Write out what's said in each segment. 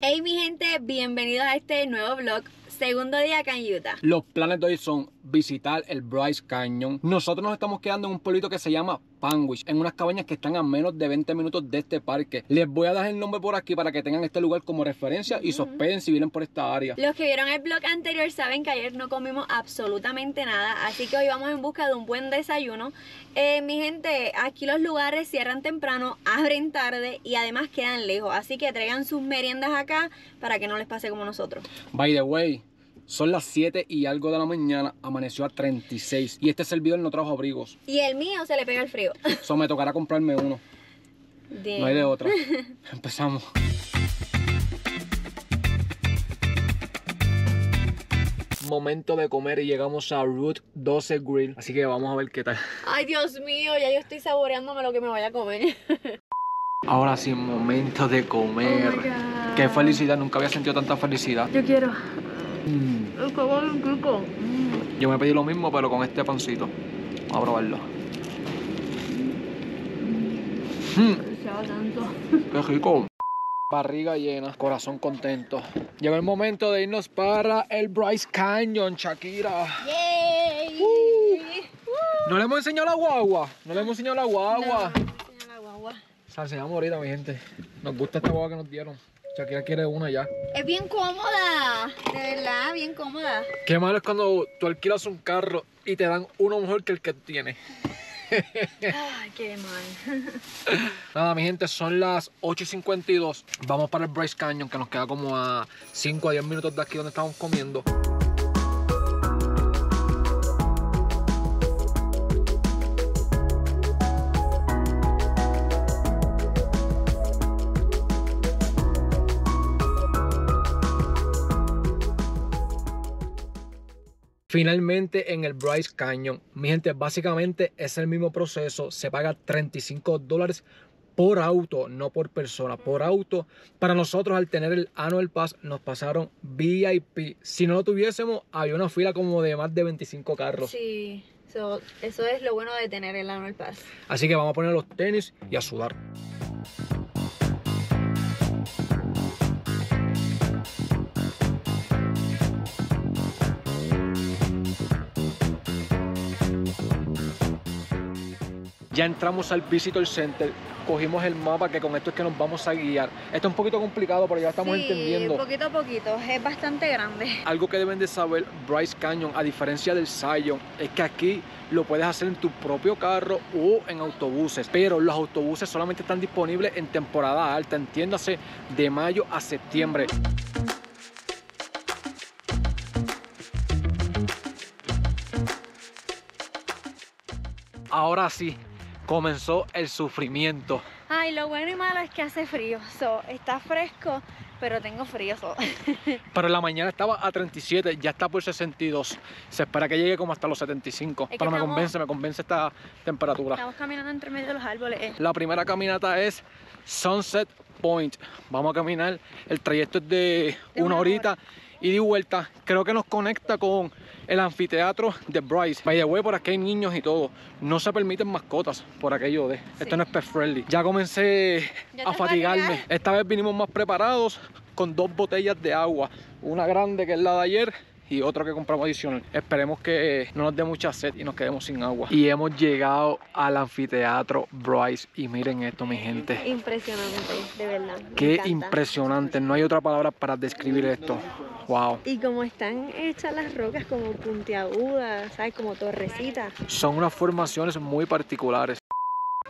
Hey mi gente, bienvenidos a este nuevo vlog. Segundo día acá en Utah. Los planes de hoy son visitar el Bryce Canyon. Nosotros nos estamos quedando en un pueblito que se llama Panwich, en unas cabañas que están a menos de 20 minutos de este parque. Les voy a dar el nombre por aquí para que tengan este lugar como referencia y sospeden si vienen por esta área. Los que vieron el vlog anterior saben que ayer no comimos absolutamente nada, así que hoy vamos en busca de un buen desayuno. Eh, mi gente, aquí los lugares cierran temprano, abren tarde y además quedan lejos, así que traigan sus meriendas acá para que no les pase como nosotros. By the way, son las 7 y algo de la mañana, amaneció a 36 y este servidor no trajo abrigos. Y el mío se le pega el frío. Eso me tocará comprarme uno. No hay de otra. Empezamos. Momento de comer y llegamos a Route 12 Grill. Así que vamos a ver qué tal. Ay, Dios mío, ya yo estoy saboreándome lo que me vaya a comer. Ahora sí, momento de comer. Oh Qué felicidad, nunca había sentido tanta felicidad. Yo quiero. Mm. El. Mm. Yo me pedí lo mismo, pero con este pancito. Vamos a probarlo. Mm, tanto. ¡Qué rico! Barriga llena, corazón contento. Llegó el momento de irnos para el Bryce Canyon, Shakira. ¡Yay! No le hemos enseñado la guagua. No le hemos enseñado la guagua. No, enseña la guagua. Se la enseñamos ahorita, mi gente. Nos gusta esta guagua que nos dieron. Shakira quiere una ya. Es bien cómoda, de verdad, bien cómoda. Qué malo es cuando tú alquilas un carro y te dan uno mejor que el que tienes. Ay, qué mal. Nada, mi gente, son las 8 y 52. Vamos para el Bryce Canyon, que nos queda como a 5 a 10 minutos de aquí donde estamos comiendo. Finalmente en el Bryce Canyon, mi gente, básicamente es el mismo proceso, se paga 35 dólares por auto, no por persona, por auto. Para nosotros al tener el Annual Pass nos pasaron VIP. Si no lo tuviésemos, había una fila como de más de 25 carros. Sí, so, eso es lo bueno de tener el Annual Pass. Así que vamos a poner los tenis y a sudar. Ya entramos al Visitor Center, cogimos el mapa que con esto es que nos vamos a guiar. Esto es un poquito complicado, pero ya estamos sí, entendiendo. poquito a poquito, es bastante grande. Algo que deben de saber Bryce Canyon, a diferencia del Zion, es que aquí lo puedes hacer en tu propio carro o en autobuses. Pero los autobuses solamente están disponibles en temporada alta, entiéndase, de mayo a septiembre. Ahora sí, comenzó el sufrimiento. Ay, lo bueno y malo es que hace frío. So, está fresco, pero tengo frío. so. Pero en la mañana estaba a 37, ya está por 62. Se espera que llegue como hasta los 75. que pero me convence, me convence esta temperatura. Estamos caminando entre medio de los árboles. La primera caminata es Sunset Point. Vamos a caminar. El trayecto es de De una una horita y de vuelta. Creo que nos conecta con el anfiteatro de Bryce. By the way, por aquí hay niños y todo. No se permiten mascotas por aquello de. Esto no es pet friendly. Ya comencé Ya a fatigarme. Esta vez vinimos más preparados con dos botellas de agua. Una grande que es la de ayer y otra que compramos adicional. Esperemos que no nos dé mucha sed y nos quedemos sin agua. Y hemos llegado al anfiteatro Bryce. Y miren esto, mi gente. Impresionante, de verdad. Qué impresionante. No hay otra palabra para describir esto. Wow. Y como están hechas las rocas como puntiagudas, ¿sabes? Como torrecitas. Son unas formaciones muy particulares.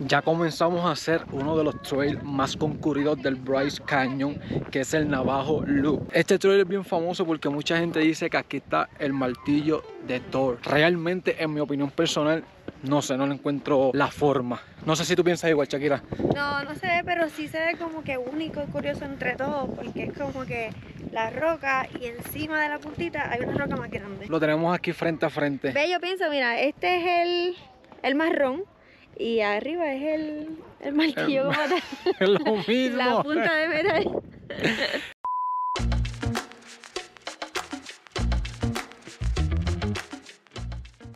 Ya comenzamos a hacer uno de los trails más concurridos del Bryce Canyon, que es el Navajo Loop. Este trail es bien famoso porque mucha gente dice que aquí está el martillo de Thor. Realmente, en mi opinión personal, no sé, no le encuentro la forma. No sé si tú piensas igual, Shakira. No, no se ve, pero sí se ve como que único y curioso entre todos, porque es como que la roca y encima de la puntita hay una roca más grande. Lo tenemos aquí frente a frente. Ve, yo pienso, mira, este es el, el marrón y arriba es el, el martillo como tal. Es lo mismo. La punta de metal.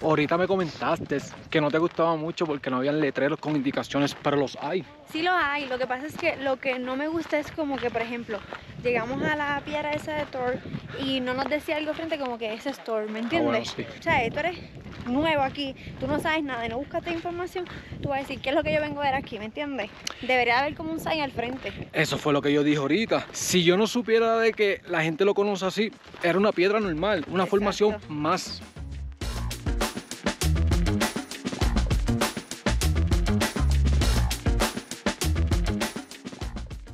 Ahorita me comentaste que no te gustaba mucho porque no habían letreros con indicaciones, pero los hay. Sí los hay, lo que pasa es que lo que no me gusta es como que, por ejemplo, llegamos a la piedra esa de Thor y no nos decía algo frente como que ese es Thor, ¿me entiendes? bueno, sí. O sea, tú eres nuevo aquí, tú no sabes nada y no buscaste información, tú vas a decir, ¿qué es lo que yo vengo a ver aquí? ¿Me entiendes? Debería haber como un sign al frente. Eso fue lo que yo dije ahorita. Si yo no supiera de que la gente lo conoce así, era una piedra normal, una Exacto. formación más.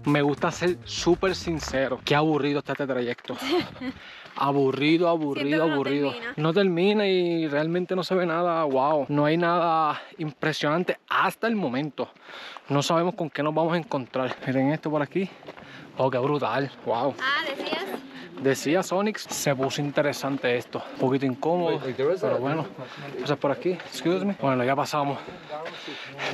Me gusta ser súper sincero. Qué aburrido está este trayecto. Aburrido, aburrido, no aburrido. termina. No termina y realmente no se ve nada wow. No hay nada impresionante hasta el momento. No sabemos con qué nos vamos a encontrar. Miren esto por aquí. Oh, qué brutal. Wow. Ah, decías. Decía Sonic, se puso interesante esto. Un poquito incómodo, pero bueno. Pasas por aquí, excuse me. Bueno, ya pasamos.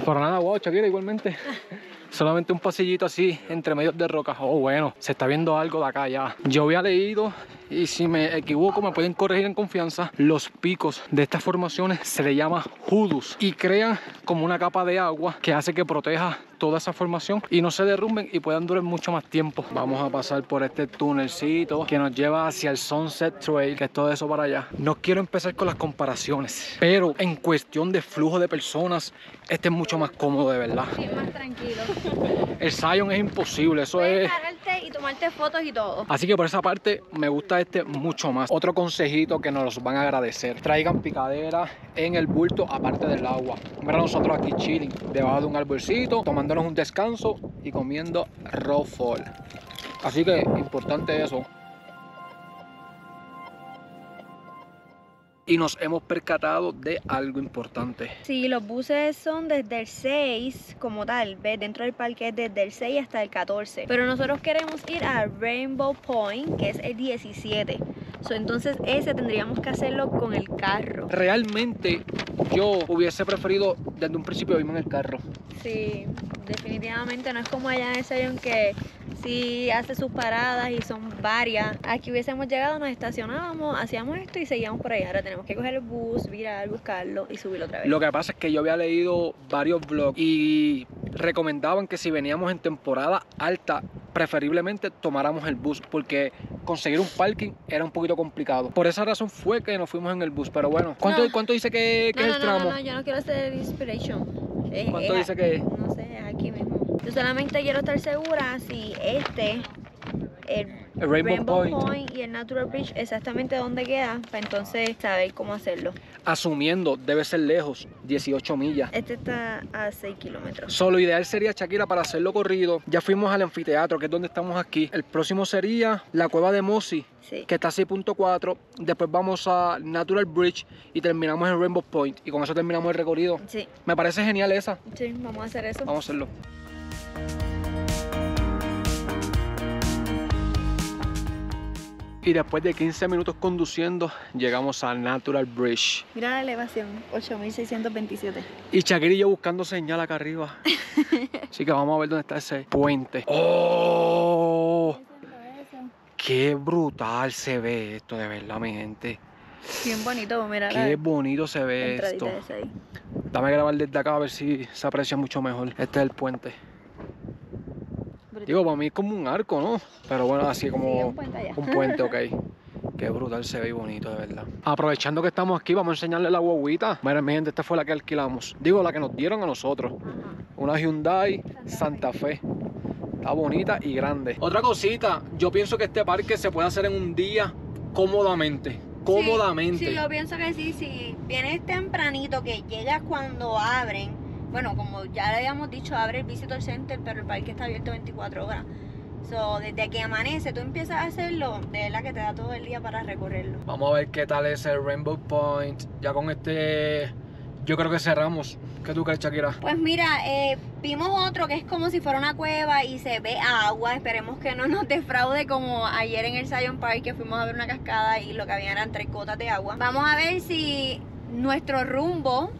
Pero nada, wow, Shakira, igualmente. Solamente un pasillito así, entre medios de rocas. Oh, bueno, se está viendo algo de acá ya. Yo había leído, y si me equivoco, me pueden corregir en confianza, los picos de estas formaciones se le llama judus y crean como una capa de agua que hace que proteja toda esa formación y no se derrumben y puedan durar mucho más tiempo. Vamos a pasar por este túnelcito que nos lleva hacia el Sunset Trail, que es todo eso para allá. No quiero empezar con las comparaciones, pero en cuestión de flujo de personas, este es mucho más cómodo de verdad. Sí, más tranquilo. El Zion es imposible, eso es... tomarte fotos y todo. Así que por esa parte me gusta este mucho más. Otro consejito que nos van a agradecer. Traigan picadera en el bulto aparte del agua. Mira nosotros aquí chilling, debajo de un arbolcito, tomándonos un descanso y comiendo Ruffle. Así que importante eso. Y nos hemos percatado de algo importante. Sí, los buses son desde el 6 como tal, ¿ves? Dentro del parque es desde el 6 hasta el 14. Pero nosotros queremos ir a Rainbow Point, que es el 17. So, entonces ese tendríamos que hacerlo con el carro. Realmente yo hubiese preferido desde un principio irme en el carro. Sí, definitivamente no es como allá en el Zion que sí hace sus paradas y son varias. Aquí hubiésemos llegado, nos estacionábamos, hacíamos esto y seguíamos por ahí. Ahora tenemos que coger el bus, virar, buscarlo y subirlo otra vez. Lo que pasa es que yo había leído varios blogs y recomendaban que si veníamos en temporada alta, preferiblemente tomáramos el bus porque conseguir un parking era un poquito complicado. Por esa razón fue que nos fuimos en el bus. Pero bueno, ¿cuánto, No. ¿cuánto dice que, que no, es el tramo? no, no, yo no quiero hacer inspiration. ¿Cuánto es- dice que es? No sé, aquí mismo. Yo solamente quiero estar segura si este, el, El Rainbow Point. y el Natural Bridge, exactamente dónde queda, para entonces saber cómo hacerlo. Asumiendo, debe ser lejos, 18 millas. Este está a 6 kilómetros. Solo ideal sería Shakira para hacerlo corrido. Ya fuimos al anfiteatro, que es donde estamos aquí. El próximo sería la cueva de Mossy, Sí. que está a 6.4. Después vamos a Natural Bridge y terminamos en Rainbow Point. Y con eso terminamos el recorrido. Sí, Me parece genial esa. sí, vamos a hacer eso. Vamos a hacerlo. Y después de 15 minutos conduciendo, llegamos a Natural Bridge. Mira la elevación, 8627. Y Shakira y yo buscando señal acá arriba. Así que vamos a ver dónde está ese puente. ¡Oh! ¡Qué brutal se ve esto, de verdad, mi gente! Bien bonito, mira ¡Qué bonito se ve esto! Dame grabar desde acá a ver si se aprecia mucho mejor. Este es el puente. Brutal. Digo, para mí es como un arco, ¿no? Pero bueno, así Sí, como un puente allá. un puente, ok. Qué brutal se ve y bonito, de verdad. Aprovechando que estamos aquí, vamos a enseñarle la guaguita. Miren, mi gente, esta fue la que alquilamos. Digo, la que nos dieron a nosotros. Una Hyundai Santa Fe. Está bonita y grande. Otra cosita, yo pienso que este parque se puede hacer en un día cómodamente. Cómodamente. Sí, sí, yo pienso que sí, si vienes tempranito, que llegas cuando abren, bueno, como ya le habíamos dicho, abre el Visitor Center, pero el parque está abierto 24 horas. So, desde que amanece, tú empiezas a hacerlo, de verdad que te da todo el día para recorrerlo. Vamos a ver qué tal es el Rainbow Point. Ya con este, yo creo que cerramos. ¿Qué tú crees, Shakira? Pues mira, eh, vimos otro que es como si fuera una cueva y se ve agua. Esperemos que no nos defraude como ayer en el Zion Park que fuimos a ver una cascada y lo que había eran tres gotas de agua. Vamos a ver si nuestro rumbo,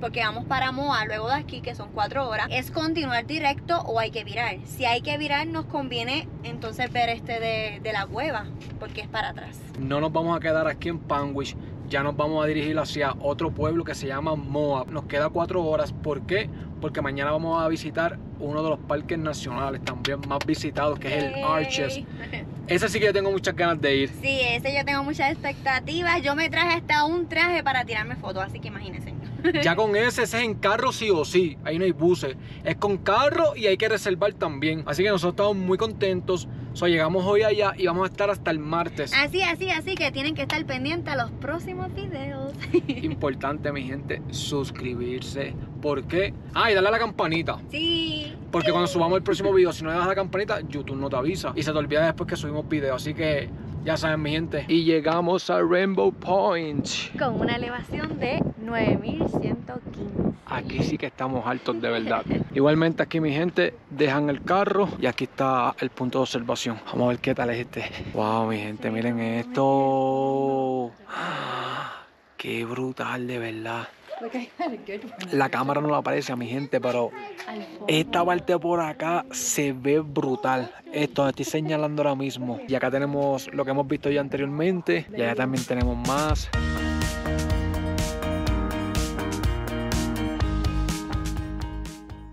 porque vamos para Moa luego de aquí, que son cuatro horas, es continuar directo o hay que virar. Si hay que virar, nos conviene entonces ver este de, de la cueva, porque es para atrás. No nos vamos a quedar aquí en Panwish. ya nos vamos a dirigir hacia otro pueblo que se llama Moab. Nos queda cuatro horas. ¿Por qué? Porque mañana vamos a visitar uno de los parques nacionales también más visitados, que es el. Arches. Ese sí que yo tengo muchas ganas de ir. Sí, ese yo tengo muchas expectativas. Yo me traje hasta un traje para tirarme fotos, así que imagínense. Ya con ese, ese es en carro sí o sí. Ahí no hay buses. Es con carro y hay que reservar también. Así que nosotros estamos muy contentos. So, llegamos hoy allá y vamos a estar hasta el martes. Así, así, así que tienen que estar pendientes a los próximos videos. Importante, mi gente, suscribirse. ¿Por qué? Ah, y darle a la campanita. Sí. Porque cuando subamos el próximo video, si no le das a la campanita, YouTube no te avisa. Y se te olvida después que subimos video. Así que ya saben, mi gente. Y llegamos a Rainbow Point. Con una elevación de 9115. Aquí sí que estamos altos de verdad. Igualmente aquí mi gente dejan el carro y aquí está el punto de observación. Vamos a ver qué tal es este. Wow, mi gente, miren esto. Qué brutal de verdad. La cámara no la aparece a mi gente, pero esta parte por acá se ve brutal. Esto estoy señalando ahora mismo. Y acá tenemos lo que hemos visto ya anteriormente. Y allá también tenemos más.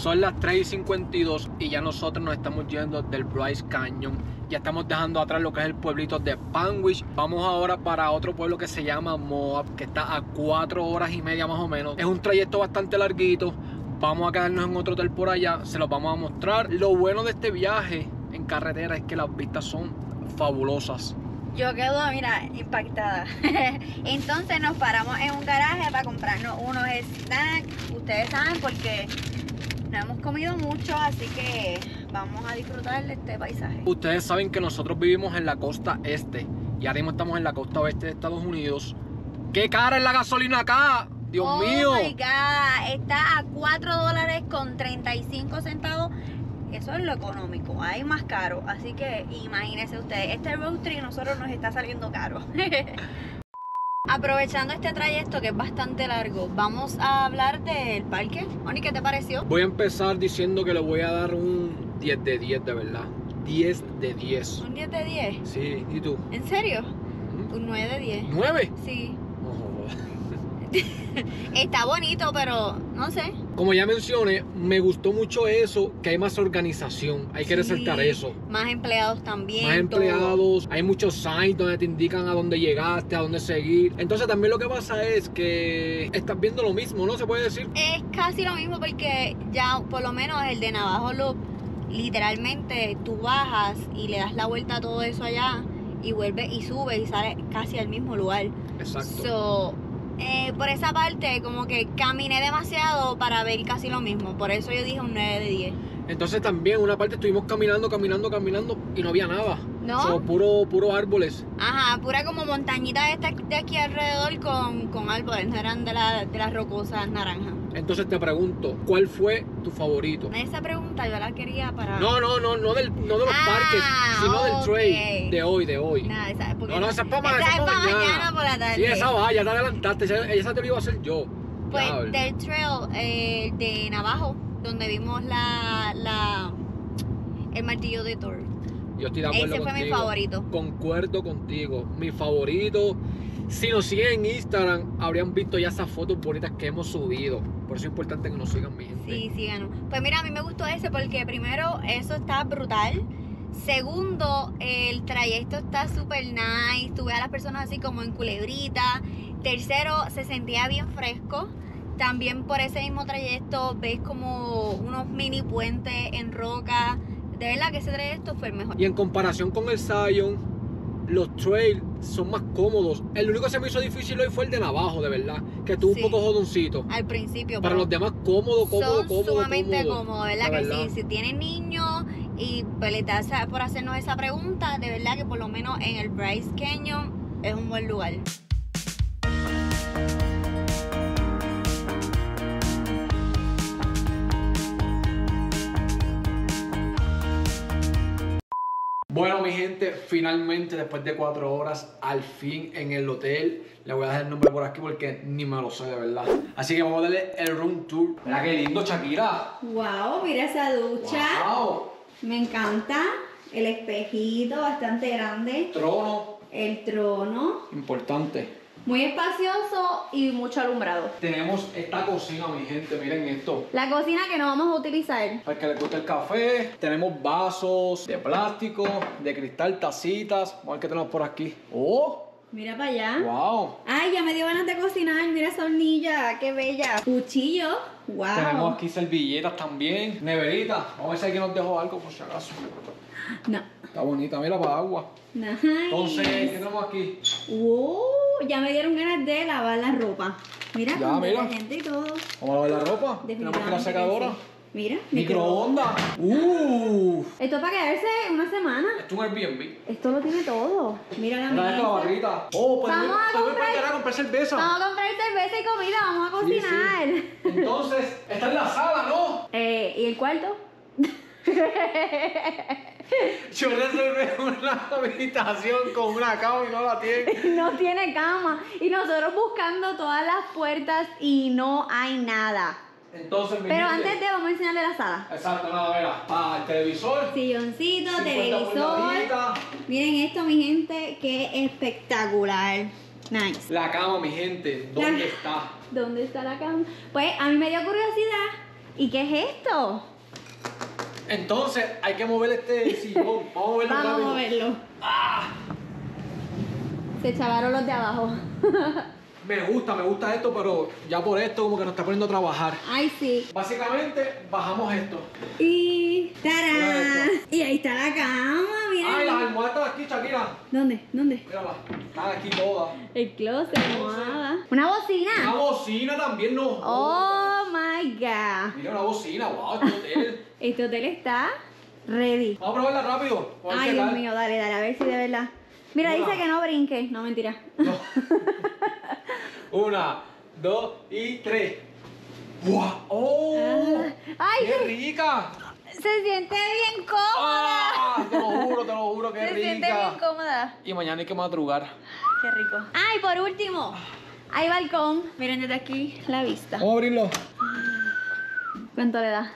Son las 3 y 52 y ya nosotros nos estamos yendo del Bryce Canyon. Ya estamos dejando atrás lo que es el pueblito de Panwish. Vamos ahora para otro pueblo que se llama Moab, que está a 4 horas y media más o menos. Es un trayecto bastante larguito. Vamos a quedarnos en otro hotel por allá. Se los vamos a mostrar. Lo bueno de este viaje en carretera es que las vistas son fabulosas. Yo quedo, mira, impactada. Entonces nos paramos en un garaje para comprarnos unos snacks. Ustedes saben porque no hemos comido mucho, así que vamos a disfrutar de este paisaje. Ustedes saben que nosotros vivimos en la costa este y ahora mismo estamos en la costa oeste de Estados Unidos. ¡Qué cara es la gasolina acá! ¡Dios oh mío! my God, está a 4 dólares con 35 centavos. Eso es lo económico, hay más caro. Así que imagínense ustedes, este road trip nosotros nos está saliendo caro. Aprovechando este trayecto que es bastante largo, vamos a hablar del parque. Oni, ¿qué te pareció? Voy a empezar diciendo que le voy a dar un 10 de 10 de verdad. 10 de 10. ¿Un 10 de 10? Sí, ¿y tú? ¿En serio? Un 9 de 10. ¿9? Sí. Jodas. Está bonito, pero no sé. Como ya mencioné, me gustó mucho eso, que hay más organización. Hay que resaltar eso. Más empleados también. Más todo. empleados, hay muchos signs donde te indican a dónde llegaste, a dónde seguir. Entonces también lo que pasa es que estás viendo lo mismo, ¿no? Se puede decir. Es casi lo mismo porque ya por lo menos el de Navajo Loop, literalmente tú bajas y le das la vuelta a todo eso allá y vuelves y subes y sales casi al mismo lugar. Exacto. So, eh, por esa parte como que caminé demasiado para ver casi lo mismo. Por eso yo dije un 9 de 10. Entonces también una parte estuvimos caminando, caminando, caminando y no había nada. ¿No? So, puro, puro árboles. Ajá, pura como montañita esta de aquí alrededor con, con árboles, no eran de, la- de las rocosas naranjas. Entonces te pregunto, ¿cuál fue tu favorito? Esa pregunta yo la quería para... No, no, no, no, del, no de los Ah, parques, sino del trail de hoy, de hoy. Esa, No, no, esa es para esa esa es mañana. Sí, esa va, ya te adelantaste, esa, esa te lo iba a hacer yo. Pues Diablo. del trail eh, de Navajo, donde vimos la, la el martillo de Thor. Yo estoy de acuerdo Ese fue mi favorito. Concuerdo contigo. Mi favorito. Si nos siguen en Instagram, habrían visto ya esas fotos bonitas que hemos subido. Por eso es importante que nos sigan, mi gente. Sí, sí ganó. Pues mira, a mí me gustó ese porque primero eso está brutal. Segundo, el trayecto está súper nice. Tuve a las personas así como en culebrita. Tercero, se sentía bien fresco. También por ese mismo trayecto ves como unos mini puentes en roca. De verdad que ese trayecto fue el mejor. Y en comparación con el Zion, los trails son más cómodos. El único que se me hizo difícil hoy fue el de Navajo, de verdad. Que estuvo Sí. un poco jodoncito. Al principio. Para los demás, cómodo, cómodo, son cómodo. sumamente cómodo. cómodos, ¿verdad? La que verdad. sí, si tienen niños y pues, por hacernos esa pregunta, de verdad que por lo menos en el Bryce Canyon es un buen lugar. Bueno, mi gente, finalmente, después de cuatro horas, al fin en el hotel. Le voy a dejar el nombre por aquí porque ni me lo sé de verdad. Así que vamos a darle el room tour. Mira qué lindo, Shakira. Wow, mira esa ducha. Wow. Me encanta. El espejito bastante grande. Trono. El trono. Importante. Muy espacioso y mucho alumbrado. Tenemos esta cocina, mi gente, miren esto. La cocina que no vamos a utilizar. Para que les guste el café, tenemos vasos de plástico, de cristal, tacitas. Vamos a ver qué tenemos por aquí. ¡Oh! Mira para allá. ¡Wow! Ay, ya me dio ganas de cocinar. Mira esa hornilla, qué bella. Cuchillo. Wow. Tenemos aquí servilletas también. Neverita. Vamos a ver si alguien nos dejó algo por si acaso. No. Está bonita, mira para agua. Nice. Entonces, ¿qué tenemos aquí? Wow, ya me dieron ganas de lavar la ropa. Mira, Ya, mira. detergente y todo. Vamos a lavar la ropa. Tenemos la secadora. Mira, Microondas. ¡Uh! Esto es para quedarse una semana. Esto es un Airbnb. Esto lo tiene todo. Mira la mesa. barrita. Oh, pues Vamos a comprar- a comprar cerveza. Vamos a comprar cerveza y comida, vamos a Sí, sí. cocinar. Entonces, esta es la sala, ¿no? Eh, ¿Y el cuarto? Yo reservé una habitación con una cama y no la tiene. No tiene cama. Y nosotros buscando todas las puertas y no hay nada. Entonces, mi Pero gente- antes de vamos a enseñarle la sala. Exacto, nada. Ah, el televisor. Silloncito, 50 televisor. Miren esto, mi gente, qué espectacular. Nice. La cama, mi gente. ¿Dónde La- está? ¿Dónde está la cama? Pues a mí me dio curiosidad. ¿Y qué es esto? Entonces, hay que mover este sillón. Vamos a moverlo Vamos a moverlo. Ah, Se chavaron los de abajo. me gusta, me gusta esto, pero ya por esto como que nos está poniendo a trabajar. Ay, sí. Básicamente, bajamos esto. Y. ¡Tarán! esto. Y ahí está la cama, mira. Ay, las almohadas están aquí, Shakira. ¿Dónde? ¿Dónde? Mírala. Están aquí todas. El closet, almohada. ¿Una Una bocina? bocina también no. Oh my god. Mira una bocina, wow, este hotel. Este hotel está ready. Vamos a probarla rápido. Ay, Dios mío, dale, dale, a ver si de verdad. Mira, dice que no brinque. No, mentira. No. Una, dos y tres. ¡Wow! ¡Oh! Ah. Ay, ¡Qué rica! Se siente bien cómoda. ¡Ah! Te lo juro, te lo juro, qué Se siente bien rica. cómoda. Y mañana hay que madrugar. Qué rico. Ay, por último, hay balcón. Miren desde aquí la vista. Vamos a abrirlo. ¿Cuánto le da?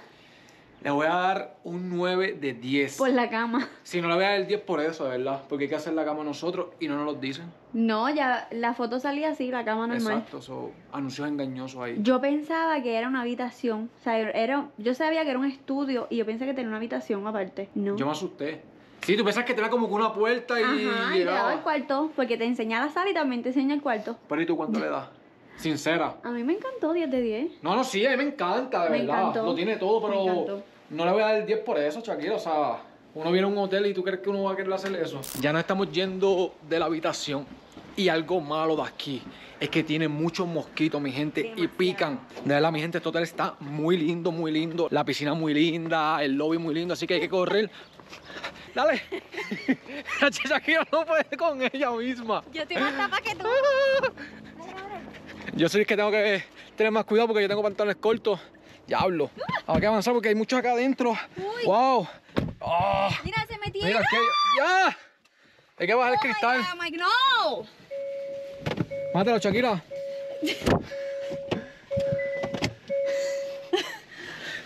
Le voy a dar un 9 de 10. Por la cama. Si no le voy a dar el 10 por eso, de verdad. Porque hay que hacer la cama nosotros y no nos lo dicen. No, ya la foto salía así, la cama normal. Exacto, son anuncios engañosos ahí. Yo pensaba que era una habitación. O sea, era, yo sabía que era un estudio y yo pensé que tenía una habitación aparte. No. Yo me asusté. Sí, tú piensas que tenía como que una puerta y Ajá, y te daba el cuarto, porque te enseña la sala y también te enseña el cuarto. Pero ¿y tú cuánto le das? Sincera. A mí me encantó 10 de 10. No, no, sí, a mí me encanta, de Me verdad. encantó. Lo tiene todo, Me encantó. No le voy a dar el 10 por eso, Shakira. O sea, uno viene a un hotel y tú crees que uno va a querer hacer eso. Ya no estamos yendo de la habitación. Y algo malo de aquí es que tiene muchos mosquitos, mi gente, y pican. De verdad, mi gente, este hotel está muy lindo, muy lindo. La piscina muy linda, el lobby muy lindo, así que hay que correr. Dale. Shakira no puede con ella misma. Yo estoy más tapa que tú. Yo soy el que tengo que tener más cuidado porque yo tengo pantalones cortos. Diablo. Hay que avanzar porque hay muchos acá adentro. Uy. ¡Wow! Ah, Mira, se metió. mira, que ¡Ya! Hay que bajar el cristal. God, no. Mátalo, Shakira.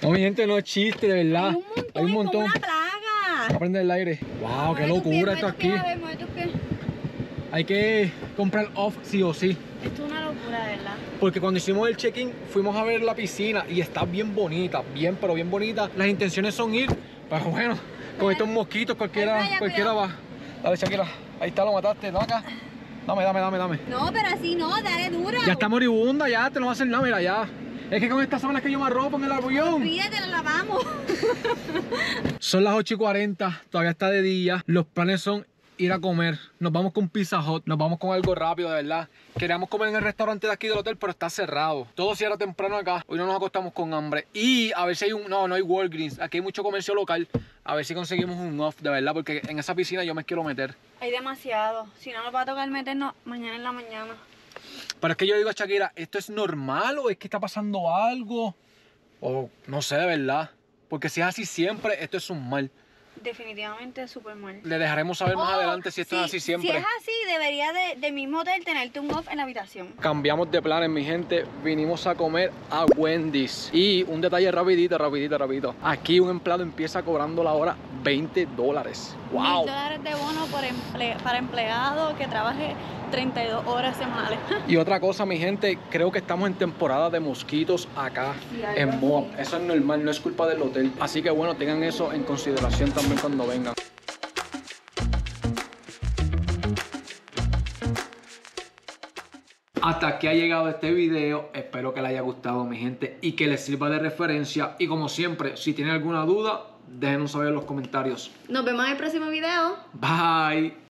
No, mi gente, no es chiste, de verdad. Hay un montón. Hay un montón. como una plaga. Va a prender el aire. ¡Wow! ¡Qué locura esto aquí! ver. Hay que comprar off sí o sí. Esto una locura, de verdad. Porque cuando hicimos el check-in fuimos a ver la piscina y está bien bonita, bien pero bien bonita. Las intenciones son ir, pero bueno, con estos mosquitos cualquiera, vaya, cualquiera va. Dale Shakira, ahí está, lo mataste, dame acá. Dame, dame, dame, dame. No, pero así no, dale duro. Ya está moribunda, ya, te no va a hacer nada, mira, ya. Es que con estas sábanas que yo me arropo en el avión. Olvídate, la lavamos. Son las 8 y 40, todavía está de día. Los planes son ir a comer. Nos vamos con Pizza Hut, nos vamos con algo rápido, de verdad. Queríamos comer en el restaurante de aquí del hotel, pero está cerrado. Todo cierra temprano acá. Hoy no nos acostamos con hambre. Y a ver si hay un. No, no hay Walgreens. Aquí hay mucho comercio local. A ver si conseguimos un off, de verdad, porque en esa piscina yo me quiero meter. Hay demasiado. Si no nos va a tocar meternos mañana en la mañana. Pero es que yo digo a Shakira, ¿esto es normal o es que está pasando algo? O no sé, de verdad. Porque si es así siempre, esto es un mal. Definitivamente súper mal. Le dejaremos saber más Oh, adelante si esto sí, es así siempre. Si es así, debería de, del mismo hotel tenerte un off en la habitación. Cambiamos de planes, mi gente. Vinimos a comer a Wendy's. Y un detalle rapidito, rapidito, rapidito. Aquí un empleado empieza cobrando la hora 20 dólares. ¡Wow! dólares de bono por emple- para empleado que trabaje 32 horas semanales. Y otra cosa, mi gente, creo que estamos en temporada de mosquitos acá en Moab. Eso es normal, no es culpa del hotel. Así que bueno, tengan eso en consideración también cuando vengan. Hasta aquí ha llegado este video, espero que les haya gustado mi gente y que les sirva de referencia y como siempre, si tienen alguna duda, déjenos saber en los comentarios. Nos vemos en el próximo video. Bye.